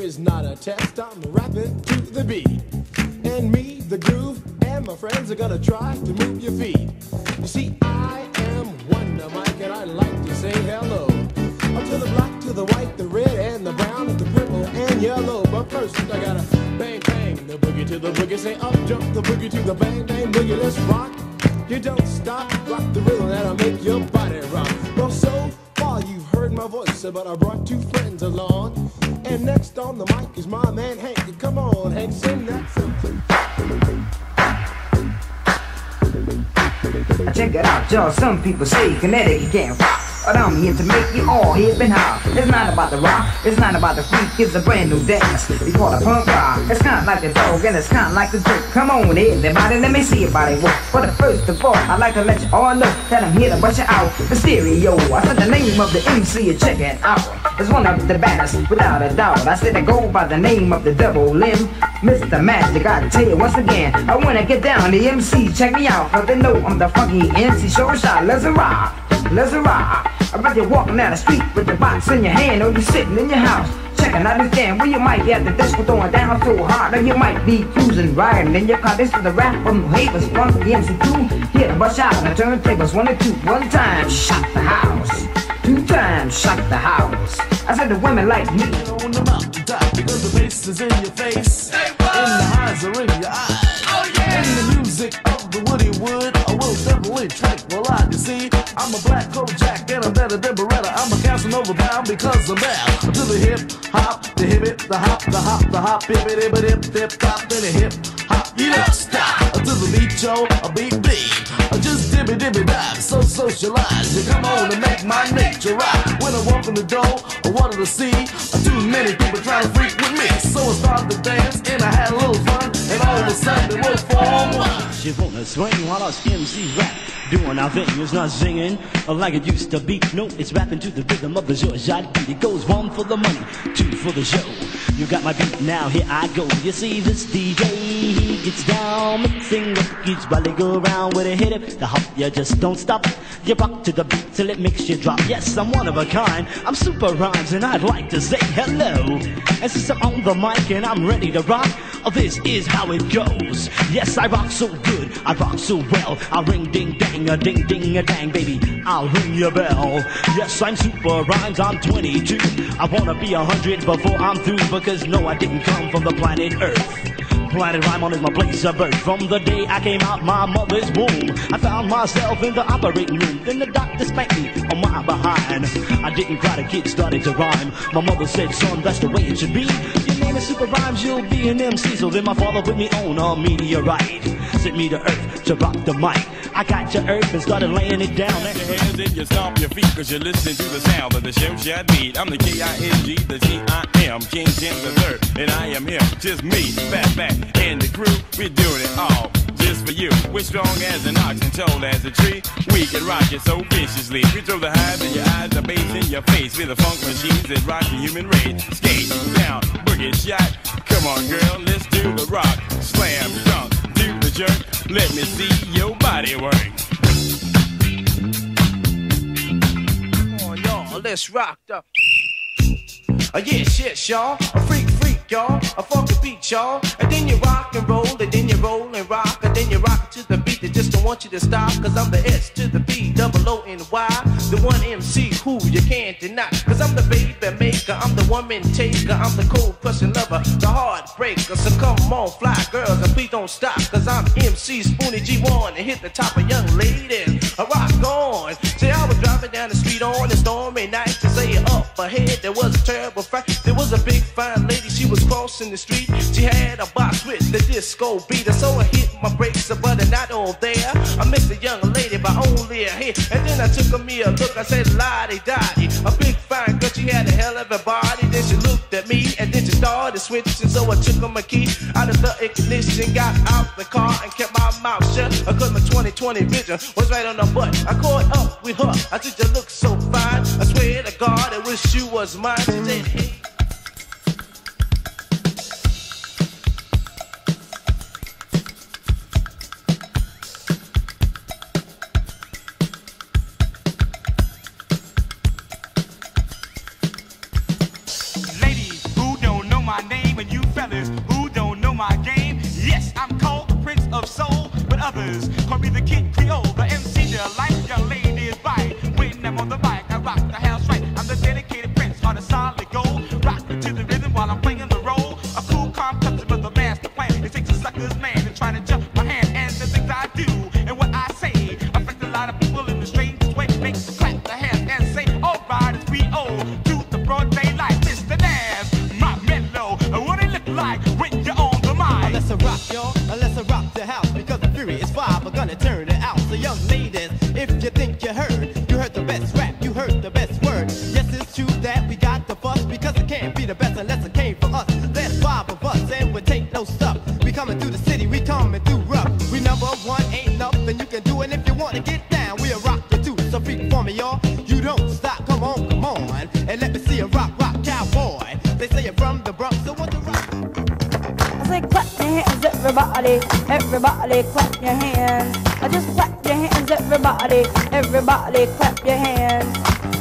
is not a test. I'm rapping to the beat. And me, the groove, and my friends are gonna try to move your feet. You see, I am Wonder Mike, and I like to say hello. Up to the black, to the white, the red, and the brown, and the purple, and yellow. But first, I gotta bang, bang, the boogie to the boogie. Say up, jump the boogie to the bang, bang, boogie. Let's rock. You don't stop, rock the rhythm that'll make your body rock. Well, so far you've heard my voice, but I brought two friends along. And next on the mic is my man Hank. Come on, Hank, sing that something. Check it out, y'all. Some people say Connecticut can't rock. But I'm here to make you all hip and hop. It's not about the rock, it's not about the freak, it's a brand new dance. We call it punk rock. It's kinda like the dog and it's kinda like the jerk. Come on, with it. everybody, let me see your body work. But first of all, I'd like to let you all know that I'm here to bust you out. The stereo, I said the name of the MC, check it out. It's one of the baddest, without a doubt. I said I go by the name of the double limb. Mr. Magic, I tell you once again, I wanna get down the MC, check me out. Cause they know I'm the funky MC, show shot, let's rock. Let's rock. I bet you're walking down the street with the box in your hand, or you sitting in your house. Checking out this jam, where you might be at the disco throwing down so hard, or you might be cruising, riding in your car. This is the rap from Havens, one for the MC2. Here, bust out and turn two. One time, shot the house. Two times, shot the house. I said the women like me. on the mountaintop because the bass is in your face and the highs are in your eyes. Oh, yeah. And the music of the Woody Wood I will definitely tranquilize. You see, I'm a black Kojak and I'm better than Baretta. I'm a Casanova bound because I'm bound to the hip hop, the hip it, the hop, the hop, the hop, hip it, hip it, hip, hip, hop, and the hip hop. You don't stop to the beat, yo, a beat beat. I just dibby dibby dive, so socialize. You come on and make my nature rock. When I walk in the door, I wanted to see too many people trying to freak with me. So I started to dance and I had a little fun. And all of a sudden it was form one. She wanna swing while us MC rap. Doing our thing, it's not singing like it used to be. No, it's rapping to the rhythm of the Georgette beat. It goes one for the money, two for the show. You got my beat, now here I go. You see this DJ, he gets down, mixing the beats while they go around with a hit it. The hop, you just don't stop. You rock to the beat till it makes you drop. Yes, I'm one of a kind. I'm super rhymes and I'd like to say hello. And since I'm on the mic and I'm ready to rock, Oh, this is how it goes. Yes, I rock so good, I rock so well. I ring ding dang, a ding ding a dang, baby. I'll ring your bell. Yes, I'm super rhymes, I'm 22. I wanna be a hundred before I'm through because no, I didn't come from the planet Earth. Planet Rhymon is my place of birth. From the day I came out my mother's womb, I found myself in the operating room. Then the doctor spanked me on my behind. I didn't cry, the kid started to rhyme. My mother said, son, that's the way it should be. Super Rhymes, you'll be an MC. So then my father put me on a meteorite. Sent me to Earth to rock the mic. I got to Earth and started laying it down. Your hands and you stomp your feet Cause you're listening to the sound of the show shot beat I'm the K-I-N-G, the G-I-M King Tim the third And I am here, just me, Fatback and the crew We're doing it all just for you We're strong as an ox and tall as a tree We can rock it so viciously We throw the eyes, the bass in your face We're the funk machines that rock the human race Skate, down, boogie shot Come on girl, let's do the rock Slam, dunk, do the jerk Let me see your body work Come on, y'all, let's rock the. Uh, yes, shit, y'all. A freak, freak, y'all. A funky beat, y'all. And then you rock and roll, and then you roll and rock, and then you rock to the beat. They just want you to stop, cause I'm the S to the B, double O and Y. The one MC who you can't deny. Cause I'm the baby maker, I'm the woman taker, I'm the cold crushing lover, the heartbreaker. So come on, fly girls, and please don't stop, cause I'm MC Spoonie G1 and hit the top of young ladies. I rock on. See, I was driving down the street on a stormy night to say up ahead there was a terrible fight. There was a big fine lady, she was crossing the street. She had a box with the disco beat, so I hit my brakes, but not all there. I missed the young lady by only a hit, and then I took a me a look. I said, Lottie Dottie, a big fine girl, she had a hell of a body. Then she looked at me, and then she started switching, so I took her my key out of the ignition, got out the car, and kept my mouth shut. I cause my 20/20 vision was right on the butt. I caught up with her. I said, you look so fine. I swear to God, I wish you was mine. She said, hey. A rock the house because the Furious Five. We're gonna turn it out. So, young ladies, if you think you heard, you heard the best rap, you heard the best word. Yes, it's true that we got the fuss because it can't be the best unless it came from us. There's five of us and we take no stuff. We coming through the city, we coming through rough. We number one, ain't nothing you can do. And if you wanna get down, we'll rock you too. So freak for me, y'all. You don't stop, come on, come on. And let me see a rock, rock cowboy. They say you're from the Bronx, so what the rock? Say clap your hands, everybody, everybody clap your hands. I just clap your hands, everybody, everybody clap your hands.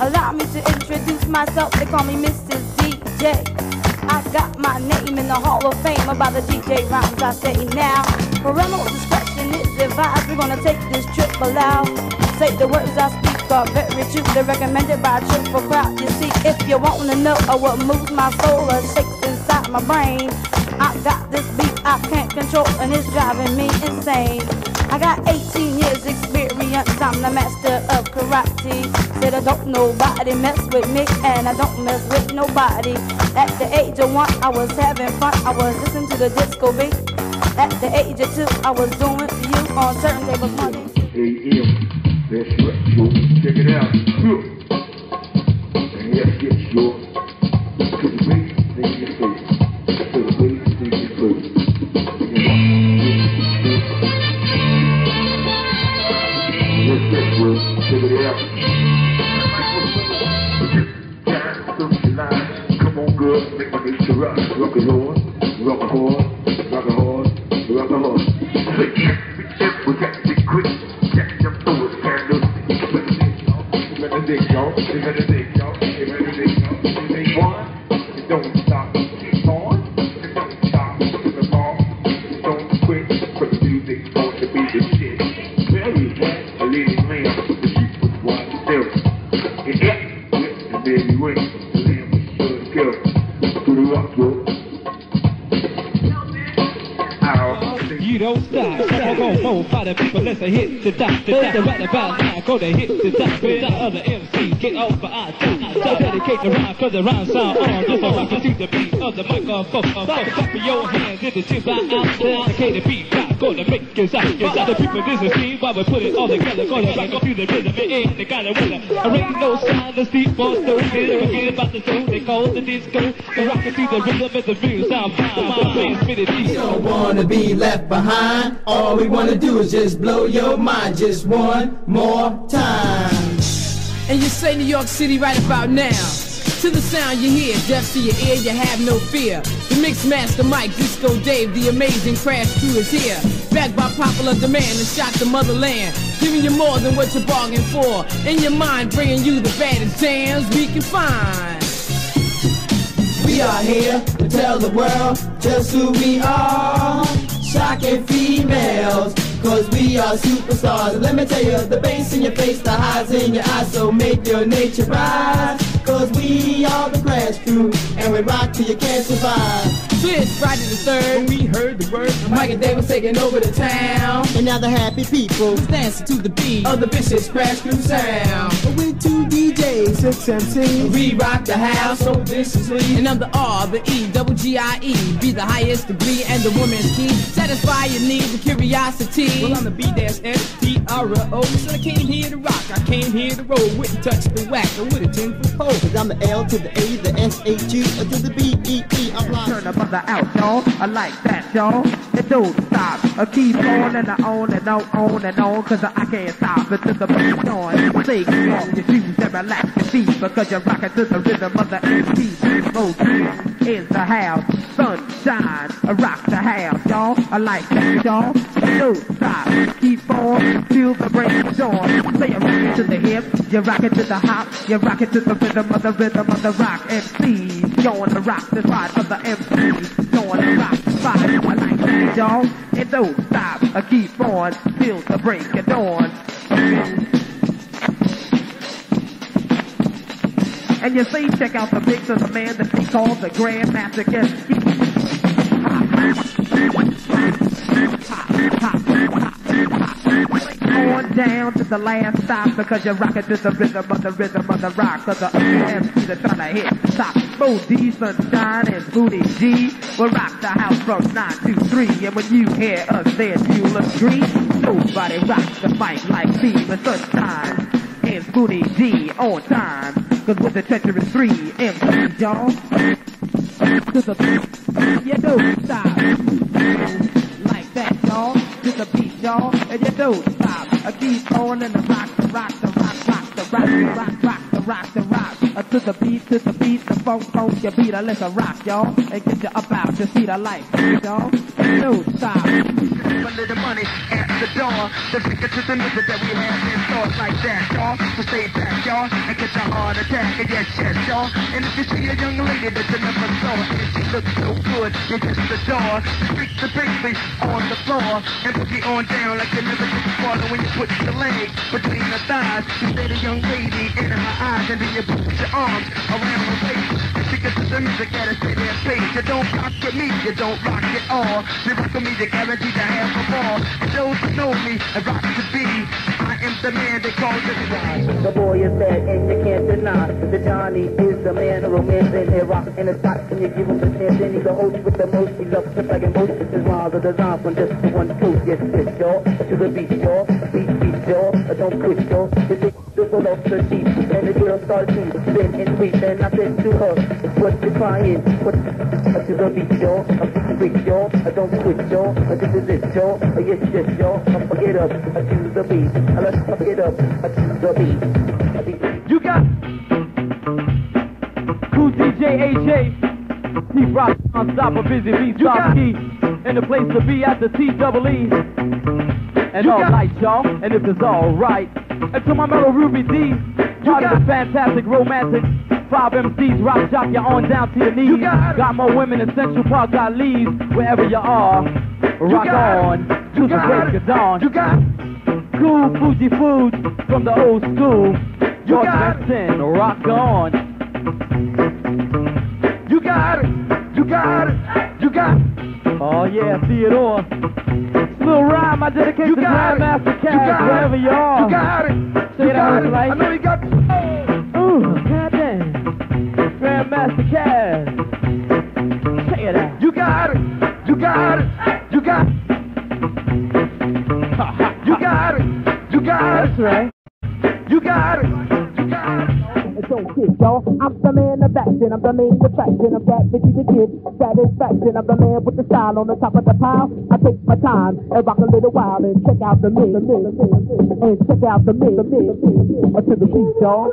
Allow me to introduce myself, they call me Mrs. DJ. I got my name in the Hall of Fame about the DJ rhymes I say now. Parental discretion is advised, we're gonna take this trip aloud. Say the words I speak are very true, they're recommended by a triple crowd. You see, if you wanna know what moves my soul or shakes inside my brain, I got this beat I can't control and it's driving me insane. I got 18 years experience, I'm the master of karate. Said I don't nobody mess with me and I don't mess with nobody. At the age of one, I was having fun, I was listening to the disco beat. At the age of two, I was doing for you on turntable money. Rock it hard. Rock it hard. On, more by the people. Let's hit the dot. The dot right about now. Go to hit the. With the other MCs. Get off for our time. So dedicate the rhyme cause the rhyme sound on. Just so I can see the beat of the microphone. So clap your hands in the tip out. Dedicate the beat. Drop. Gonna make it sound. Cause the people this is see why we put it all together. Gonna rock up to the rhythm. And they got with it. I reckon no sign. The steep for stone. Forget about the zone. They call the disco. The rockin' to the rhythm. And the fine. Deep. don't wanna be left behind. All we wanna do is just blow your mind just one more time. And you say New York City right about now. To the sound you hear, deaf to your ear, you have no fear. The mix master Mike, Disco Dave, the amazing crash crew is here. Backed by popular demand and shot the motherland. Giving you more than what you bargained for. In your mind, bringing you the baddest jams we can find. We are here to tell the world just who we are. Shocking females, cause we are superstars. And Let me tell you, the bass in your face, the highs in your eyes, so make your nature rise. Cause we are the crash crew, and we rock till you can't survive. So Friday the 3rd, when we heard the word from Mike and Dave was taking over the town. And now the happy people was dancing to the beat of the vicious crash crew sound. With two DJs, six MCs. We rock the house so viciously. And I'm the R, the E, double G-I-E. Be the highest degree and the woman's key. Satisfy your needs and curiosity. Well, I'm the B-S-S-T-R-O. So I came here to rock, I came here to roll. Wouldn't touch the whack, or with a 10 foot pole. Cause I'm the L to the A, the S-H-U, or to the B-E-E. I'm lost. Turn the mother out, y'all. I like that, y'all. It don't stop. I keep on and I on and on, on and on, cause I can't stop to the beat on. Come on, your shoes and relax your feet, because you're rocking to the rhythm of the MP. Smoke is the house. Sunshine, I rock the house, y'all. I like that, y'all. It Don't stop. Keep on dawn. Say, it to the hip, you rock it to the hop, you rock it to the rhythm of the rhythm of the rock MC. You're on the rock the spot of the MC. You're on the rock spot. I like that. y'all. And don't stop, I keep on till the break of dawn. And you see, check out the mix of the man that we call the Grandmaster On down to the last stop because you're rocking to the rhythm of the rhythm of the rock. Cause the MCs are trying to hit top. Bo D, Sunshine, and Booty G will rock the house from 9 to 3. And when you hear us then you'll agree. Nobody rocks the mic like Steve and Sunshine and Booty G on time. Cause with the treacherous 3 MCs, y'all. To the you don't stop like that, y'all. To the beat, y'all, and you don't stop. I keep on and the rock, the rock, the rock, rock, the rock, the rock, rock, the rock, the rock. Uh, to the beat, to the beat, the funk, funk, your beat, I let the rock, y'all, and get you up out to see the light, y'all. Don't stop. A little money at the door. The ticket to the music that we have in stores like that, y'all. So stay back, y'all, and get your heart attack. And yes, yes, y'all. And if you see a young lady that you never saw, and she looks so good, you just the door. Freak the baby on the floor, and boogie on down like you never did before. When you put your leg between the thighs, you say the young lady in her eyes, and then you put your arms around her waist. And she gets to the music at a steady pace. You don't rock with me, you don't rock at all. You rock with me, you guaranteed to have a ball. And those who know me I rock to be, The man they call the The boy is bad and you can't deny The Johnny is the man of romance and hip rock in the spots and you give him the chance? And he's the host with the most he loves to like most his rhymes are designed from just one coast yes yes y'all. To the beat y'all. Beat beat y'all. Don't quit y'all. The dick whistle off the sheet and the girl starts to spin and weep. And I said to her what you crying what to the beat y'all. Beat y'all. Don't quit y'all. This is it y'all You got Kool DJ AJ, T Rock, Unstop a busy beat, stop key, and the place to be at the T double E. And all night, y'all, and if it's alright. And to my mellow Ruby D, part of the fantastic romantic. Five MCs, rock jock you on down to your knees. Got, more women in Central Park, got leaves wherever you are. Rock on to the break of dawn. You got cool Fuji foods from the old school. You George Benson, rock on. You got it. You got it. You got it. Oh yeah, Theodore. This little rhyme I dedicate You to it. Grandmaster Caz, wherever you are. You got it. Say You that got it. right. I know you got. That's right. You got it. You got it. Don't kid, y'all. I'm the man of action. I'm the main attraction of that bitchy to kid. Satisfaction. I'm the man with the style on the top of the pile. I take my time and rock a little while and check out the mix. Mix, and check out the mix. Uh, to the beat, y'all.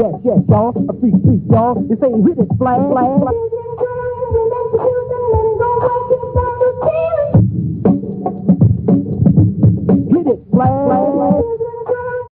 Yes, yes, y'all. A freak, freak, y'all. This ain't hit it, flag, flag. play.